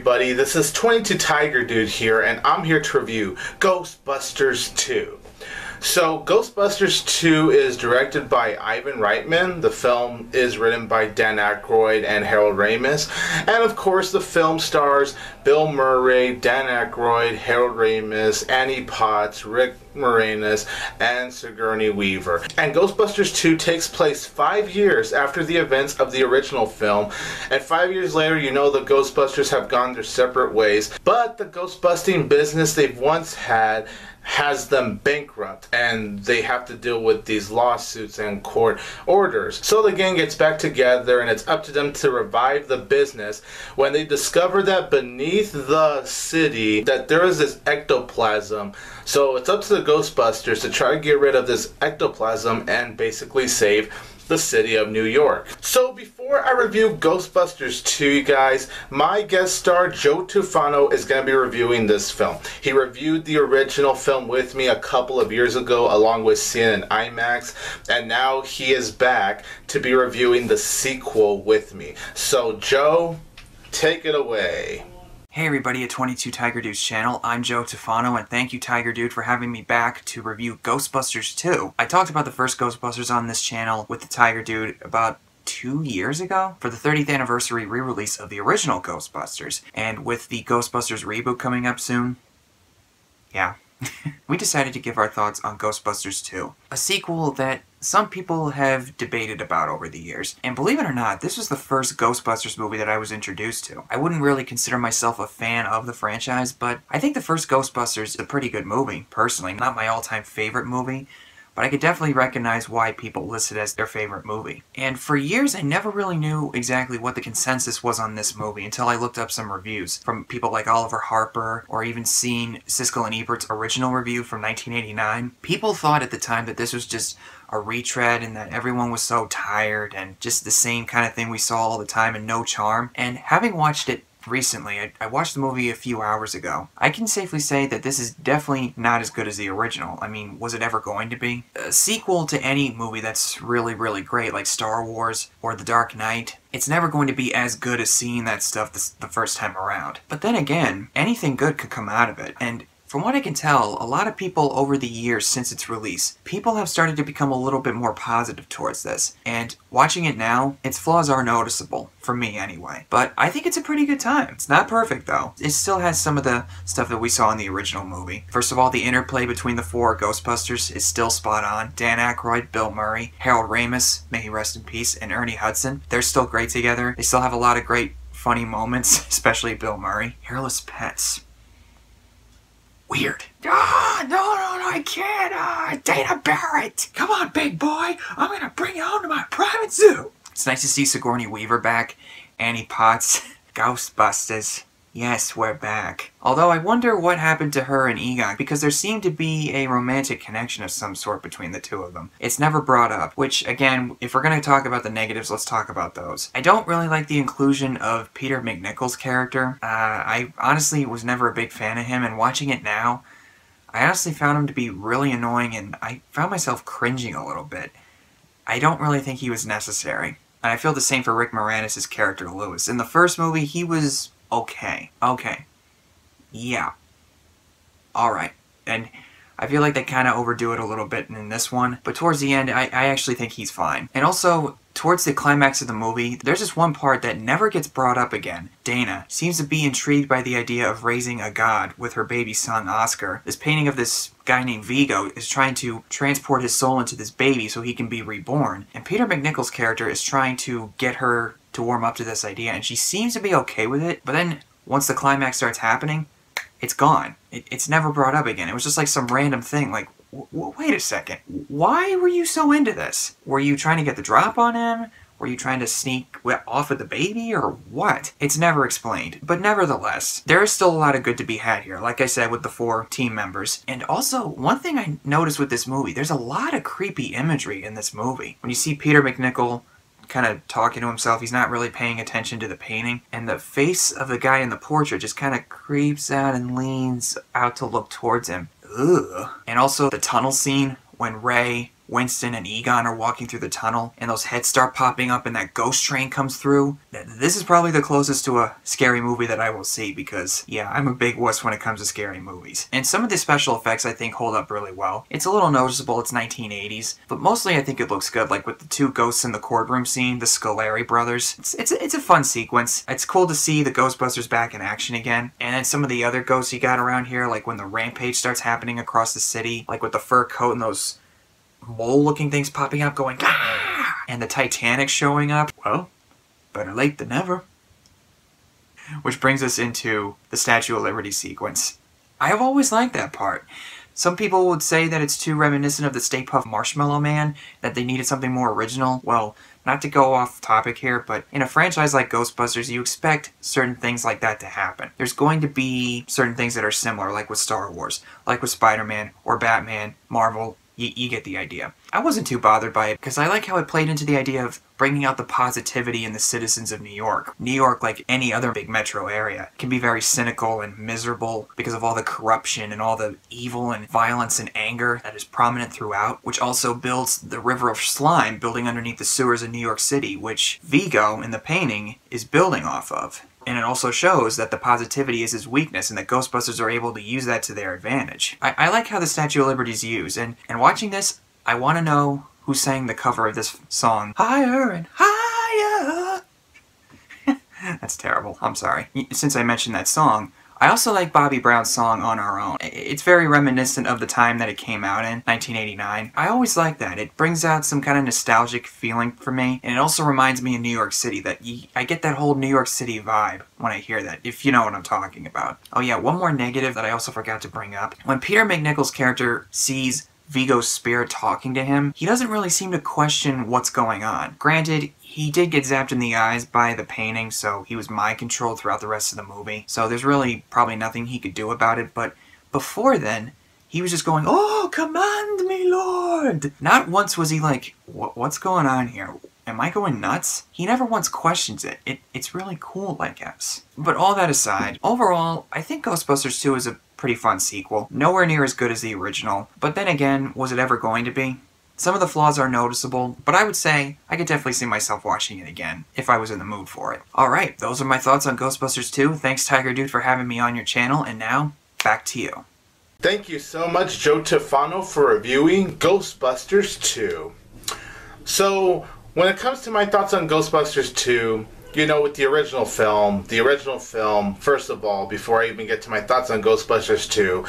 everybody, this is 22 Tiger Dude here, and I'm here to review Ghostbusters 2. So, Ghostbusters 2 is directed by Ivan Reitman. The film is written by Dan Aykroyd and Harold Ramis. And of course, the film stars Bill Murray, Dan Aykroyd, Harold Ramis, Annie Potts, Rick Moranis, and Sigourney Weaver. And Ghostbusters 2 takes place five years after the events of the original film. And five years later, you know the Ghostbusters have gone their separate ways. But the ghostbusting business they've once had has them bankrupt and they have to deal with these lawsuits and court orders. So the gang gets back together and it's up to them to revive the business when they discover that beneath the city that there is this ectoplasm. So it's up to the Ghostbusters to try to get rid of this ectoplasm and basically save the city of New York. So before I review Ghostbusters 2, you guys, my guest star Joe Tufano is going to be reviewing this film. He reviewed the original film with me a couple of years ago along with seeing in IMAX, and now he is back to be reviewing the sequel with me. So Joe, take it away. Hey everybody at 22 Tiger Dude's channel, I'm Joe Tufano and thank you Tiger Dude for having me back to review Ghostbusters 2. I talked about the first Ghostbusters on this channel with the Tiger Dude about two years ago for the 30th anniversary re-release of the original Ghostbusters. And with the Ghostbusters reboot coming up soon, yeah, we decided to give our thoughts on Ghostbusters 2, a sequel that some people have debated about over the years. And believe it or not, this was the first Ghostbusters movie that I was introduced to. I wouldn't really consider myself a fan of the franchise, but I think the first Ghostbusters is a pretty good movie, personally. Not my all-time favorite movie, but I could definitely recognize why people list it as their favorite movie. And for years, I never really knew exactly what the consensus was on this movie until I looked up some reviews from people like Oliver Harper or even seen Siskel and Ebert's original review from 1989. People thought at the time that this was just a retread and that everyone was so tired and just the same kind of thing we saw all the time and no charm. And having watched it recently. I, I, watched the movie a few hours ago. I can safely say that this is definitely not as good as the original. I mean, was it ever going to be? A sequel to any movie that's really, really great, like Star Wars or The Dark Knight, it's never going to be as good as seeing that stuff the, the first time around. But then again, anything good could come out of it, and from what I can tell, a lot of people over the years since its release, people have started to become a little bit more positive towards this. And watching it now, its flaws are noticeable, for me anyway. But I think it's a pretty good time. It's not perfect though. It still has some of the stuff that we saw in the original movie. First of all, the interplay between the four Ghostbusters is still spot on. Dan Aykroyd, Bill Murray, Harold Ramis, may he rest in peace, and Ernie Hudson. They're still great together. They still have a lot of great funny moments, especially Bill Murray. Hairless pets weird. Ah, no, no, no, I can't. Ah, Dana Barrett. Come on, big boy. I'm going to bring you home to my private zoo. It's nice to see Sigourney Weaver back. Annie Potts. Ghostbusters. Yes, we're back. Although I wonder what happened to her and Egon, because there seemed to be a romantic connection of some sort between the two of them. It's never brought up, which, again, if we're going to talk about the negatives, let's talk about those. I don't really like the inclusion of Peter MacNicol's character. Uh, I honestly was never a big fan of him, and watching it now, I honestly found him to be really annoying, and I found myself cringing a little bit. I don't really think he was necessary. And I feel the same for Rick Moranis' character, Lewis. In the first movie, he was okay. Okay. Yeah. Alright. And I feel like they kind of overdo it a little bit in this one, but towards the end, I, I actually think he's fine. And also, towards the climax of the movie, there's this one part that never gets brought up again. Dana seems to be intrigued by the idea of raising a god with her baby son, Oscar. This painting of this guy named Vigo is trying to transport his soul into this baby so he can be reborn. And Peter MacNicol's character is trying to get her to warm up to this idea, and she seems to be okay with it, but then once the climax starts happening, it's gone. It, it's never brought up again. It was just like some random thing, like, wait a second, why were you so into this? Were you trying to get the drop on him? Were you trying to sneak off with the baby, or what? It's never explained. But nevertheless, there is still a lot of good to be had here, like I said, with the four team members. And also, one thing I noticed with this movie, there's a lot of creepy imagery in this movie. When you see Peter MacNicol kind of talking to himself. He's not really paying attention to the painting. And the face of the guy in the portrait just kind of creeps out and leans out to look towards him. Ugh. And also the tunnel scene when Ray Winston and Egon are walking through the tunnel and those heads start popping up and that ghost train comes through. This is probably the closest to a scary movie that I will see because, yeah, I'm a big wuss when it comes to scary movies. And some of the special effects I think hold up really well. It's a little noticeable, it's 1980s, but mostly I think it looks good, like with the two ghosts in the courtroom scene, the Scoleri brothers. It's, it's, it's a fun sequence. It's cool to see the Ghostbusters back in action again. And then some of the other ghosts you got around here, like when the rampage starts happening across the city, like with the fur coat and those mole looking things popping up going ah! and the Titanic showing up. Well, better late than never. Which brings us into the Statue of Liberty sequence. I have always liked that part. Some people would say that it's too reminiscent of the Stay Puft Marshmallow Man, that they needed something more original. Well, not to go off topic here, but in a franchise like Ghostbusters, you expect certain things like that to happen. There's going to be certain things that are similar, like with Star Wars, like with Spider-Man, or Batman, Marvel, you, you get the idea. I wasn't too bothered by it because I like how it played into the idea of bringing out the positivity in the citizens of New York. New York, like any other big metro area, can be very cynical and miserable because of all the corruption and all the evil and violence and anger that is prominent throughout, which also builds the river of slime building underneath the sewers in New York City, which Vigo in the painting is building off of. And it also shows that the positivity is his weakness and that Ghostbusters are able to use that to their advantage. I, I like how the Statue of Liberty is used, and, and watching this, I want to know who sang the cover of this song. Higher and higher! That's terrible. I'm sorry. Since I mentioned that song, I also like Bobby Brown's song On Our Own. It's very reminiscent of the time that it came out in, 1989. I always like that. It brings out some kind of nostalgic feeling for me, and it also reminds me of New York City, that I get that whole New York City vibe when I hear that, if you know what I'm talking about. Oh yeah, one more negative that I also forgot to bring up. When Peter MacNicol's character sees Vigo's spirit talking to him, he doesn't really seem to question what's going on. Granted, he did get zapped in the eyes by the painting, so he was mind controlled throughout the rest of the movie. So there's really probably nothing he could do about it, but before then, he was just going, Oh, command me, Lord! Not once was he like, What's going on here? Am I going nuts? He never once questions it. it. It's really cool, I guess. But all that aside, overall, I think Ghostbusters 2 is a pretty fun sequel. Nowhere near as good as the original, but then again, was it ever going to be? Some of the flaws are noticeable, but I would say I could definitely see myself watching it again, if I was in the mood for it. Alright, those are my thoughts on Ghostbusters 2. Thanks Tiger Dude for having me on your channel, and now, back to you. Thank you so much, Joe Tufano, for reviewing Ghostbusters 2. So, when it comes to my thoughts on Ghostbusters 2, you know, with the original film, the original film, first of all, before I even get to my thoughts on Ghostbusters 2,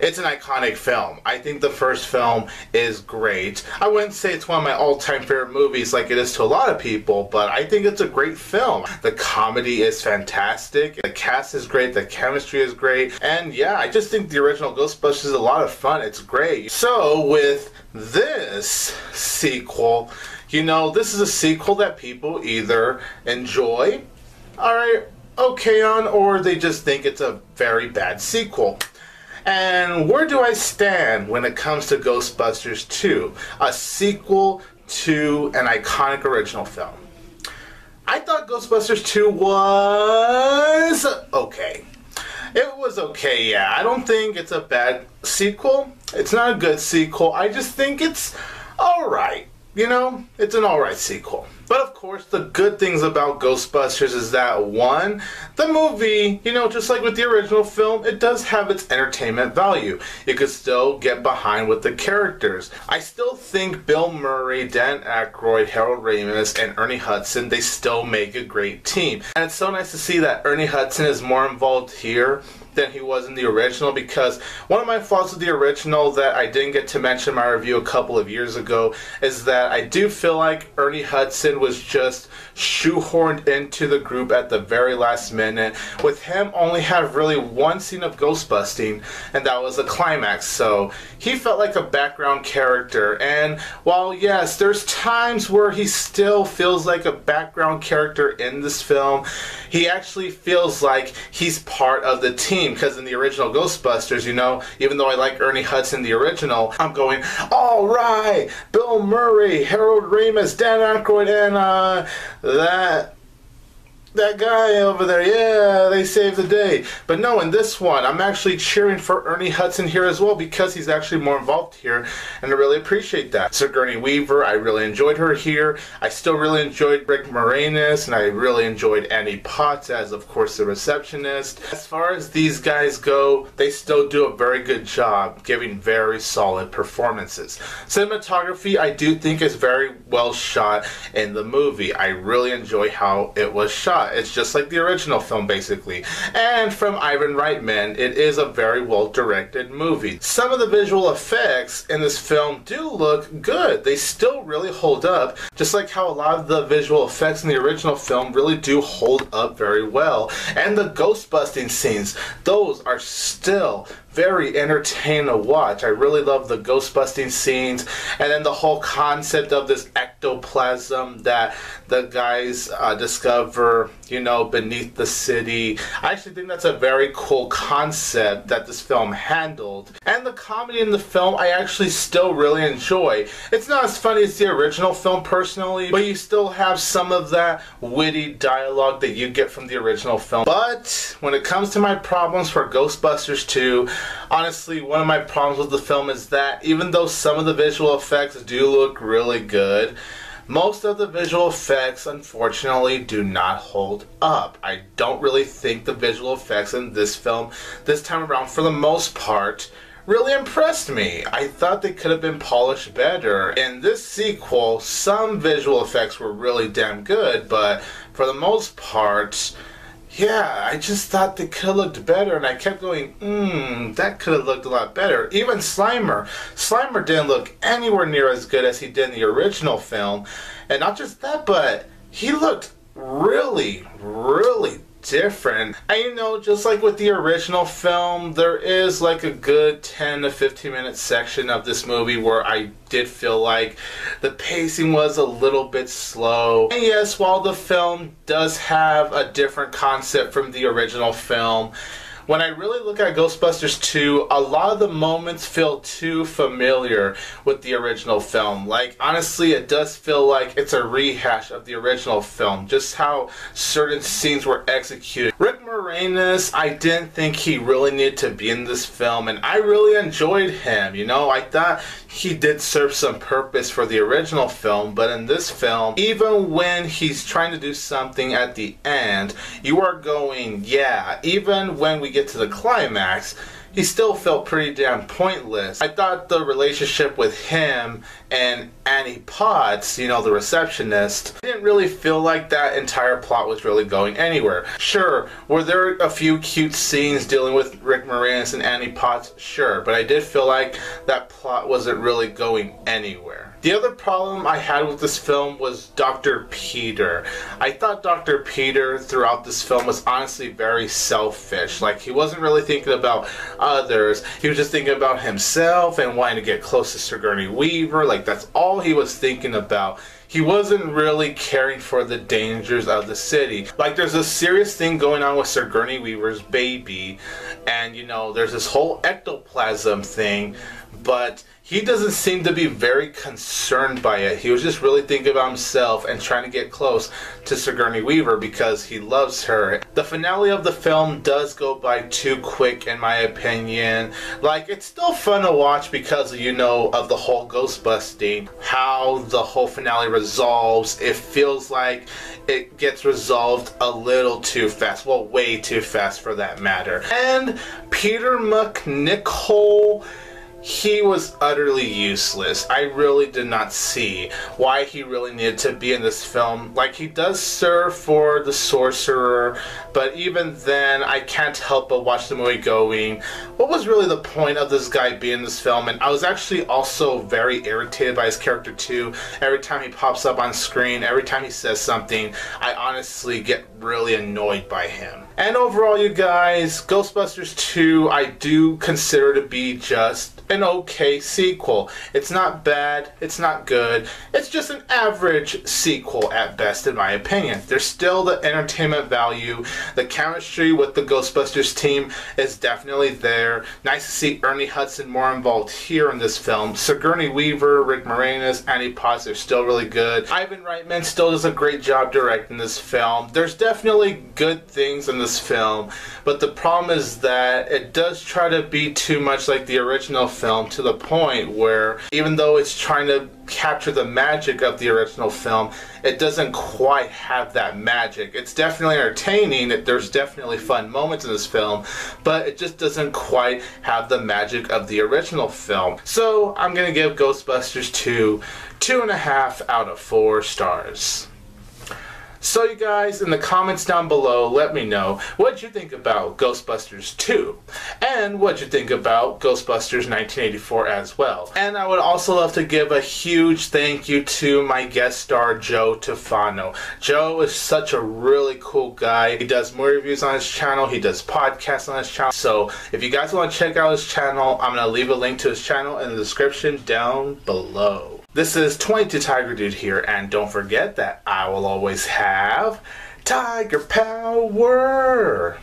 it's an iconic film. I think the first film is great. I wouldn't say it's one of my all-time favorite movies like it is to a lot of people, but I think it's a great film. The comedy is fantastic, the cast is great, the chemistry is great, and yeah, I just think the original Ghostbusters is a lot of fun. It's great. So with this sequel, you know, this is a sequel that people either enjoy, alright, okay on, or they just think it's a very bad sequel. And where do I stand when it comes to Ghostbusters 2, a sequel to an iconic original film? I thought Ghostbusters 2 was okay. It was okay, yeah. I don't think it's a bad sequel. It's not a good sequel. I just think it's alright. You know, it's an alright sequel. But of course, the good things about Ghostbusters is that one, the movie, you know, just like with the original film, it does have its entertainment value. You could still get behind with the characters. I still think Bill Murray, Dan Aykroyd, Harold Ramis, and Ernie Hudson, they still make a great team. And it's so nice to see that Ernie Hudson is more involved here than he was in the original because one of my flaws with the original that I didn't get to mention in my review a couple of years ago is that I do feel like Ernie Hudson was just shoehorned into the group at the very last minute with him only have really one scene of ghost busting and that was the climax. So he felt like a background character and while yes there's times where he still feels like a background character in this film he actually feels like he's part of the team because in the original Ghostbusters, you know, even though I like Ernie Hudson, the original, I'm going, all right, Bill Murray, Harold Ramis, Dan Aykroyd, and uh, that that guy over there, yeah, they saved the day. But no, in this one, I'm actually cheering for Ernie Hudson here as well because he's actually more involved here, and I really appreciate that. Sigourney Weaver, I really enjoyed her here. I still really enjoyed Rick Moranis, and I really enjoyed Annie Potts as, of course, the receptionist. As far as these guys go, they still do a very good job giving very solid performances. Cinematography, I do think, is very well shot in the movie. I really enjoy how it was shot shot. It's just like the original film, basically. And from Ivan Reitman, it is a very well directed movie. Some of the visual effects in this film do look good. They still really hold up, just like how a lot of the visual effects in the original film really do hold up very well. And the ghost busting scenes, those are still very entertaining to watch. I really love the ghost busting scenes and then the whole concept of this ectoplasm that the guys uh, discover, you know, beneath the city. I actually think that's a very cool concept that this film handled. And the comedy in the film, I actually still really enjoy. It's not as funny as the original film personally, but you still have some of that witty dialogue that you get from the original film. But when it comes to my problems for Ghostbusters 2, honestly, one of my problems with the film is that even though some of the visual effects do look really good, most of the visual effects, unfortunately, do not hold up. I don't really think the visual effects in this film, this time around, for the most part, really impressed me. I thought they could have been polished better. In this sequel, some visual effects were really damn good, but for the most part, yeah, I just thought the have looked better, and I kept going, mmm, that could have looked a lot better. Even Slimer. Slimer didn't look anywhere near as good as he did in the original film. And not just that, but he looked really, really different. And you know, just like with the original film, there is like a good 10 to 15 minute section of this movie where I did feel like the pacing was a little bit slow. And yes, while the film does have a different concept from the original film, when I really look at Ghostbusters 2, a lot of the moments feel too familiar with the original film. Like, honestly, it does feel like it's a rehash of the original film, just how certain scenes were executed. Rick Moranis, I didn't think he really needed to be in this film, and I really enjoyed him, you know? I thought he did serve some purpose for the original film, but in this film, even when he's trying to do something at the end, you are going, yeah, even when we get to the climax, he still felt pretty damn pointless. I thought the relationship with him and Annie Potts, you know, the receptionist, didn't really feel like that entire plot was really going anywhere. Sure, were there a few cute scenes dealing with Rick Moranis and Annie Potts? Sure, but I did feel like that plot wasn't really going anywhere. The other problem I had with this film was Dr. Peter. I thought Dr. Peter throughout this film was honestly very selfish. Like, he wasn't really thinking about others. He was just thinking about himself and wanting to get close to Sigourney Weaver. Like, that's all he was thinking about he wasn't really caring for the dangers of the city. Like, there's a serious thing going on with Sigourney Weaver's baby, and you know, there's this whole ectoplasm thing, but he doesn't seem to be very concerned by it. He was just really thinking about himself and trying to get close to Sigourney Weaver because he loves her. The finale of the film does go by too quick in my opinion. Like it's still fun to watch because you know of the whole ghost busting, how the whole finale resolves. It feels like it gets resolved a little too fast. Well, way too fast for that matter. And Peter MacNicol he was utterly useless. I really did not see why he really needed to be in this film. Like, he does serve for the sorcerer, but even then, I can't help but watch the movie going, what was really the point of this guy being in this film? And I was actually also very irritated by his character, too. Every time he pops up on screen, every time he says something, I honestly get really annoyed by him. And overall, you guys, Ghostbusters 2, I do consider to be just an okay sequel. It's not bad, it's not good, it's just an average sequel at best, in my opinion. There's still the entertainment value, the chemistry with the Ghostbusters team is definitely there. Nice to see Ernie Hudson more involved here in this film. Sigourney Weaver, Rick Moranis, Annie Potts are still really good. Ivan Reitman still does a great job directing this film. There's definitely good things in this film, but the problem is that it does try to be too much like the original film to the point where even though it's trying to capture the magic of the original film, it doesn't quite have that magic. It's definitely entertaining, there's definitely fun moments in this film, but it just doesn't quite have the magic of the original film. So I'm gonna give Ghostbusters 2 two and a half out of four stars. So, you guys, in the comments down below, let me know what you think about Ghostbusters 2 and what you think about Ghostbusters 1984 as well. And I would also love to give a huge thank you to my guest star, Joe Tufano. Joe is such a really cool guy. He does more reviews on his channel, he does podcasts on his channel. So, if you guys want to check out his channel, I'm going to leave a link to his channel in the description down below. This is 22 Tiger Dude here, and don't forget that I will always have Tiger Power!